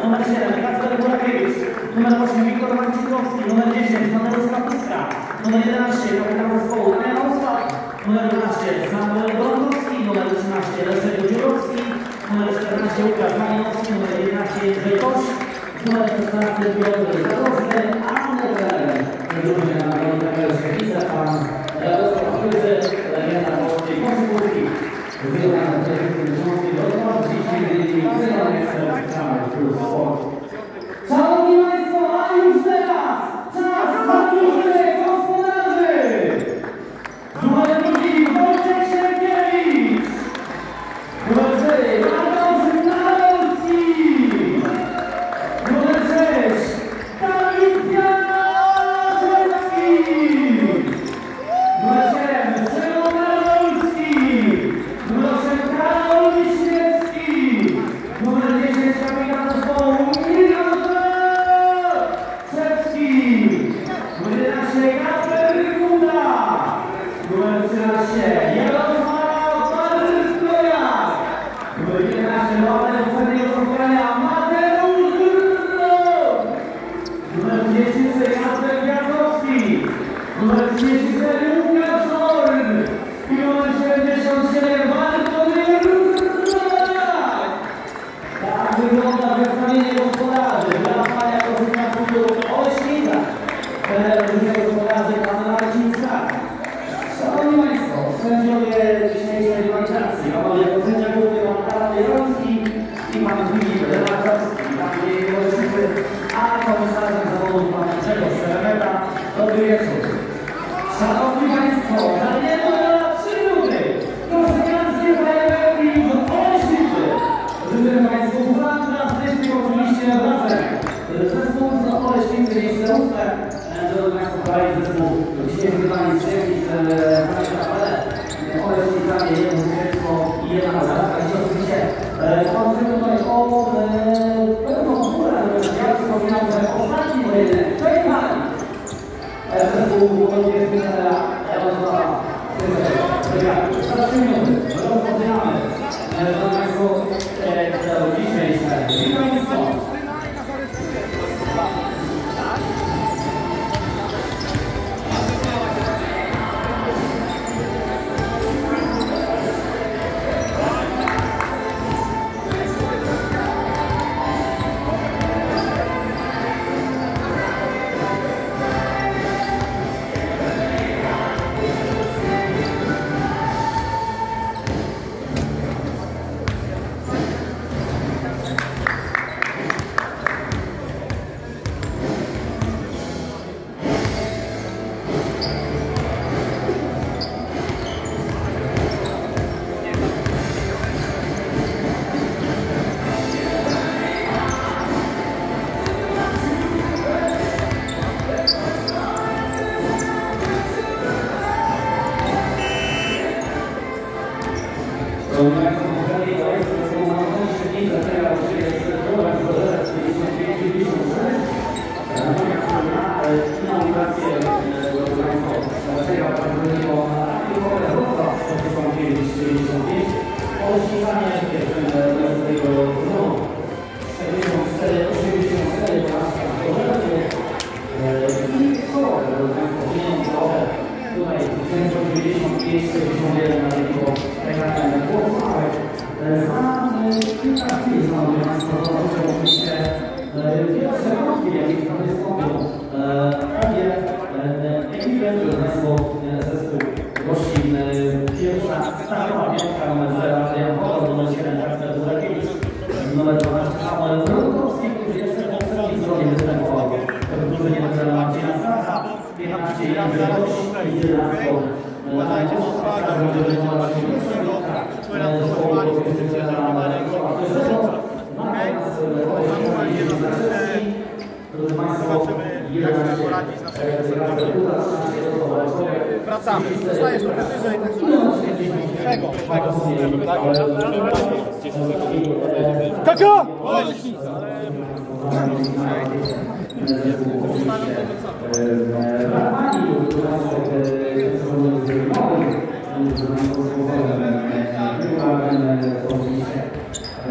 numer 7 Kacper Burakiewicz, numer 8 Wiktor Marcinkowski, numer 10 Mateusz Kapuska, numer 11 kapitan zespołu Damian Oswald, numer 12 Samuel Gorąkowski, numer 13 Leszek Dziurowski, numer 14 Łukasz Malinowski, numer 11 Jędrzej Kosz, numer 16 Piotr Zadowny, a numer 1 drużyny na Wielka Świetlica, pan Radosław Chyży, legenda polskiej koszykówki. Wygrana w telewizji Śląskiej Wrocław, dzisiaj wyjdzie plus sport. Szanowni Państwo, a już teraz czas na drużynę gospodarzy! Numer drugi Wojciech Sienkiewicz! Numer cztery Mateusz Narolski! Numer sześć Dawid Piaszewski! Numer siedem Szymon Narolski! Numer osiem Karol Wiśniewski! Numer 10 kapitan zespołu Michał Szewski! Numer 11 Kacper Rykuda! Numer 13 Jarosław Barykojak! Numer 11 Paweł Ferdynand Spotkania Mateusz Gurno! Numer 33 Kacper Kwiatkowski! Numer 34 Łukasz Horn! I numer 77 Bartłomiej Rudolak! Tak wygląda zestawienie gospodarzy. Dla jako wyznaczników Oleśnica. Trener gospodarzy Pan Marcin Sak. Szanowni Państwo, sędziowie dzisiejszej rywalizacji. Jako sędzia główny Pan Karol Jeroński i Pan Zbigniew Lemarkowski. Pan jej Oleśnicy, a komisarzem zawodów Pan Grzegorz Szeremeta. Dobry wieczór. Szanowni Państwo, za niego na 3 minuty. Proszę Janskie fajerwerki do Oleśnicy. Życzę Państwu oczywiście wrażeń. Zespół z Oleśnicy miejsce ósme. Drodzy Państwo, dalej zespół dzisiaj wygrany z Ziemi z Państwa Oleśnicami, jedno zwycięstwo i jedna porażka. I oczywiście kończymy tutaj o pewną górę. Ja przypominam, że ostatni pojedynek w tej hali zespół Włodowskiego Posłuchanie pierwszego do tego Numer Wracamy. Zostajesz trochę wyżej, Czego? Kaka!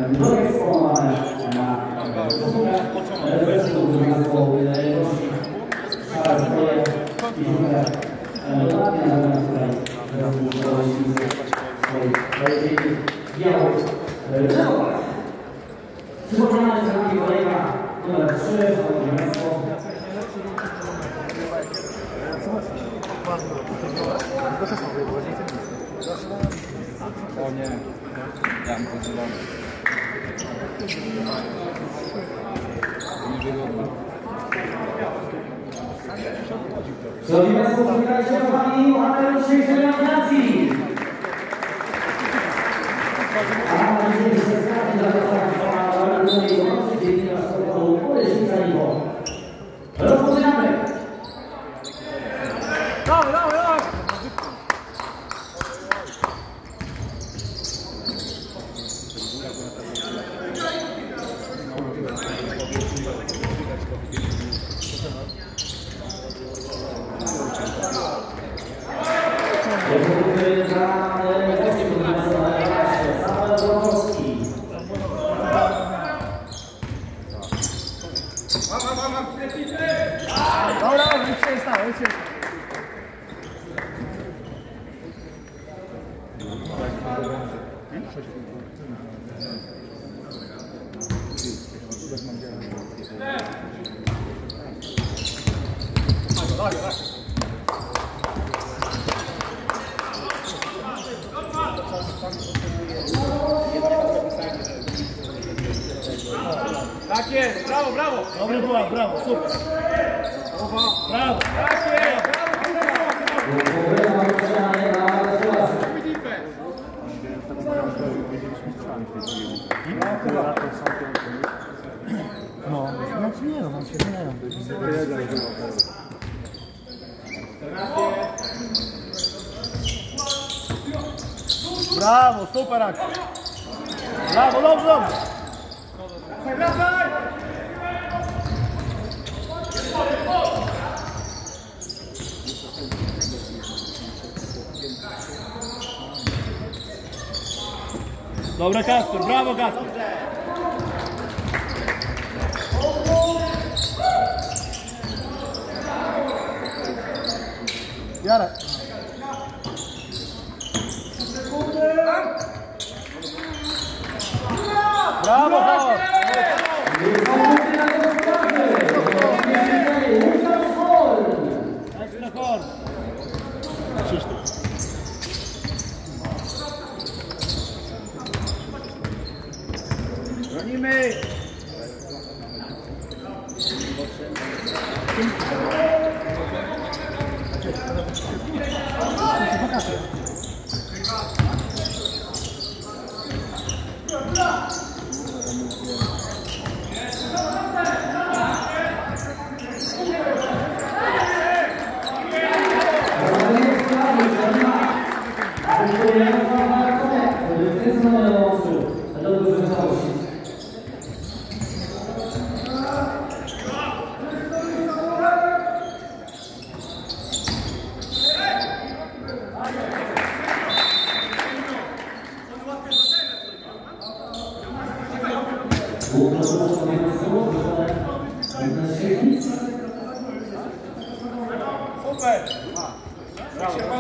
Mnogie sformułowane na Zespół zespołu Wielkości. Szara Zbroje i Żółte. Ładnie na tutaj zespół Żołnierzycy lepiej białych czerwonych. Przypominamy, że nami 3, Szanowni Państwo. O nie. Ja bym to zielony. Niewygodny. Szanowni Państwo, przywitajcie kochani bohaterów. A Dobra, nic się stało, nic się stało. Tak jest, Bravo, bravo. Dobro bravo, bravo, super. Bravo, Bravo. Tako je, bravo. No, non ce n'era, non ce n'era. Bravo, sto. Bravo, bravo, bravo. Bravo! Dobre Kasper, brawo Kasper. Jarek. casa.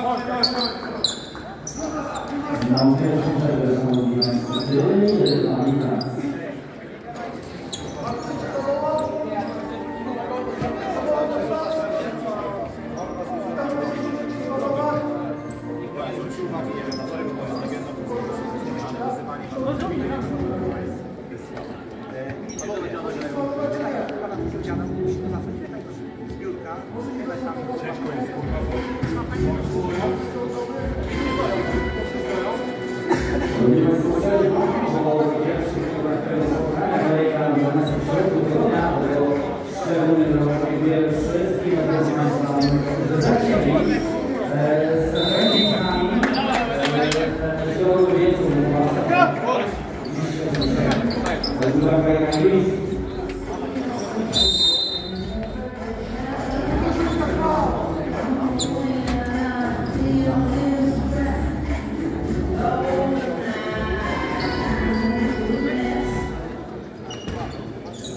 Na pierwszą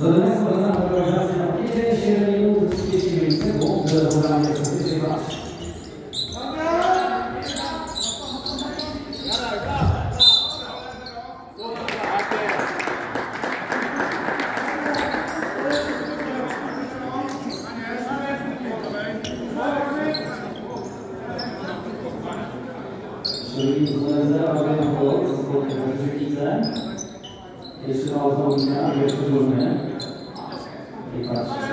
Natomiast polecam wyobraźnię na 57 minut 30 sekund, że do podania 42 Thank you.